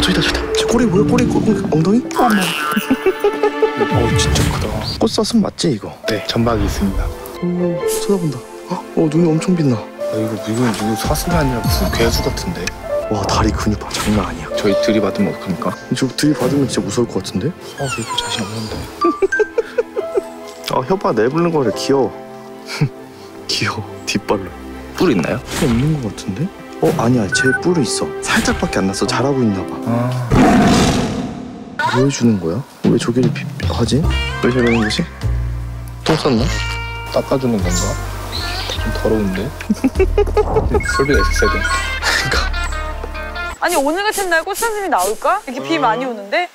어 저기다 저기다 저 꼬리 뭐야 꼬리 꼬리 엉덩이? 어머 어 진짜 크다. 꽃사슴 맞지 이거? 네 점박이 있습니다. 오 쳐다본다 어 눈이 엄청 빛나 아, 이거 이거 이거 사슴이 아니라 무슨 괴수 같은데. 와 다리 근육 봐 장난 아니야 저희 들이받으면 어떡합니까? 저 들이받으면 진짜 무서울 것 같은데? 어 이거 자신 없는데. 아 혀봐 내부는 거를 귀여워 귀여워 뒷발로 뿔 있나요? 뿔 없는 것 같은데? 어 아니야 제 뿔이 있어 살짝밖에 안 났어 잘하고 있나 봐 아 뭐 해주는 거야? 왜 저기를 비, 비- 하지? 왜 저러는 거지? 똥 쌌나? 닦아주는 건가? 좀 더러운데. 설비가 있었어야 돼. 아니 오늘 같은 날 꽃사슴이 나올까? 이렇게 비 많이 오는데?